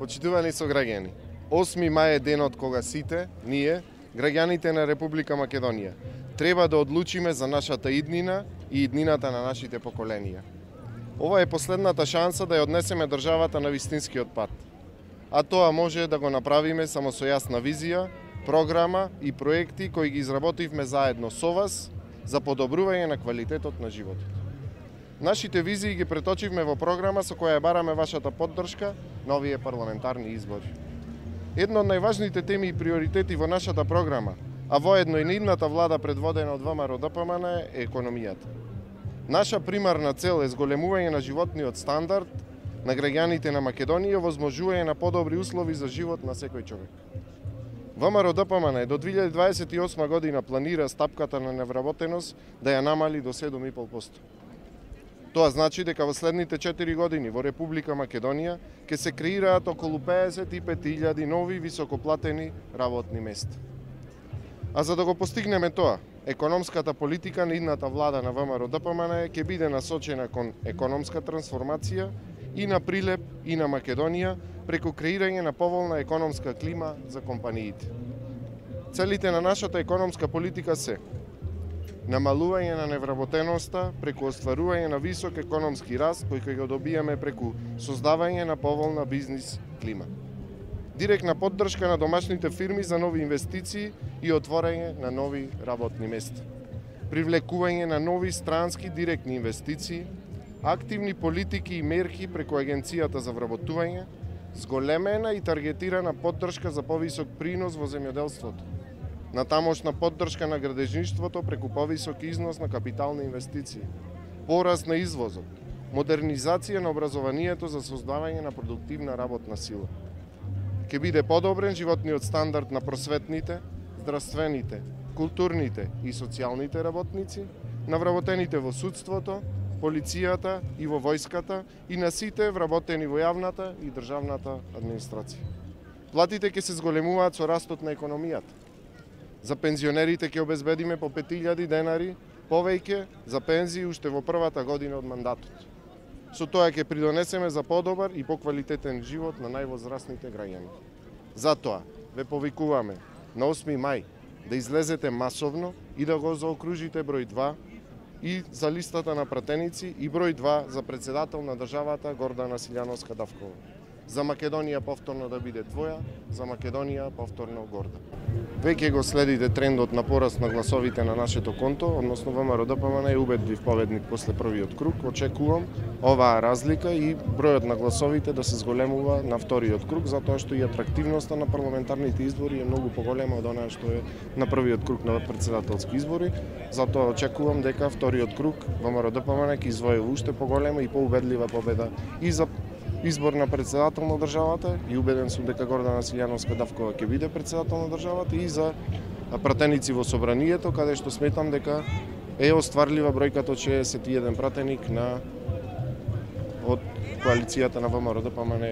Почитувани сограѓани, 8 мај е денот кога сите, ние, граѓаните на Република Македонија, треба да одлучиме за нашата иднина и иднината на нашите поколенија. Ова е последната шанса да ја однесеме државата на вистинскиот пат. А тоа може да го направиме само со јасна визија, програма и проекти кои ги изработивме заедно со вас за подобрување на квалитетот на животот. Нашите визии ги преточивме во програма со која ја бараме вашата поддршка на овие парламентарни избори. Едно од најважните теми и приоритети во нашата програма, а воедно и нидната влада предводена од ВМРО ДПМН е економијата. Наша примарна цел е зголемување на животниот стандард на граѓаните на Македонија и возможување на подобри услови за живот на секој човек. ВМРО ДПМН до 2028 година планира стапката на невработеност да ја намали до 7,5%. Тоа значи дека во следните 4 години во Република Македонија ќе се креираат околу 55.000 нови високоплатени работни места. А за да го постигнеме тоа, економската политика на идната влада на ВМРО ДПМН ќе биде насочена кон економска трансформација и на Прилеп и на Македонија преку креирање на поволна економска клима за компаниите. Целите на нашата економска политика се намалување на невработеноста преку остварување на висок економски раст кој кој го добијаме преку создавање на поволна бизнис клима. Директна поддршка на домашните фирми за нови инвестиции и отворање на нови работни места. Привлекување на нови странски директни инвестиции, активни политики и мерки преку Агенцијата за вработување, зголемена и таргетирана поддршка за повисок принос во земјоделството, на тамошна поддршка на градежништвото преку повисок износ на капитални инвестиции, пораст на извозот, модернизација на образованието за создавање на продуктивна работна сила. Ке биде подобрен животниот стандард на просветните, здравствените, културните и социјалните работници, на вработените во судството, полицијата и во војската и на сите вработени во јавната и државната администрација. Платите ќе се зголемуваат со растот на економијата За пензионерите ќе обезбедиме по 5000 денари повеќе за пензии уште во првата година од мандатот. Со тоа ќе придонесеме за подобар и поквалитетен живот на највозрасните граѓани. Затоа ве повикуваме на 8 мај да излезете масовно и да го заокружите број 2 и за листата на пратеници и број 2 за председател на државата Гордана Силјановска Давкова. За Македонија повторно да биде твоја, за Македонија повторно горда. Веќе го следите трендот на пораст на гласовите на нашето конто, односно ВМРО ДПМН е убедлив победник после првиот круг. Очекувам оваа разлика и бројот на гласовите да се зголемува на вториот круг, затоа што и атрактивноста на парламентарните избори е многу поголема од она што е на првиот круг на председателски избори. Затоа очекувам дека вториот круг ВМРО ДПМН ќе извои уште поголема и поубедлива победа и за избор на председател на државата и убеден сум дека Гордана Силјановска Давкова ќе биде председател на државата и за пратеници во собранието, каде што сметам дека е остварлива бројката од 61 пратеник на од коалицијата на ВМРО да ДПМН